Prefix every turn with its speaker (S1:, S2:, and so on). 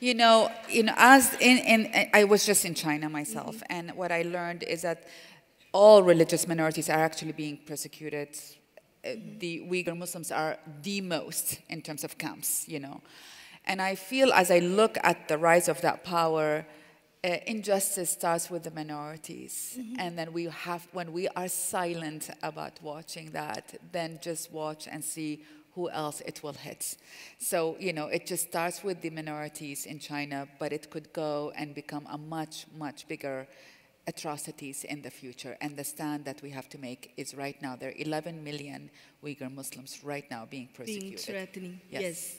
S1: You know, you know, as in, in I was just in China myself, mm-hmm. and what I learned is that all religious minorities are actually being persecuted. Mm-hmm. The Uyghur Muslims are the most in terms of camps, you know. And I feel as I look at the rise of that power, uh, injustice starts with the minorities. Mm-hmm. And then we have, when we are silent about watching that, then just watch and see who else it will hit. So, you know, it just starts with the minorities in China, but it could go and become a much, much bigger atrocities in the future. And the stand that we have to make is right now. There are 11 million Uyghur Muslims right now being persecuted.
S2: Being threatening, yes. yes.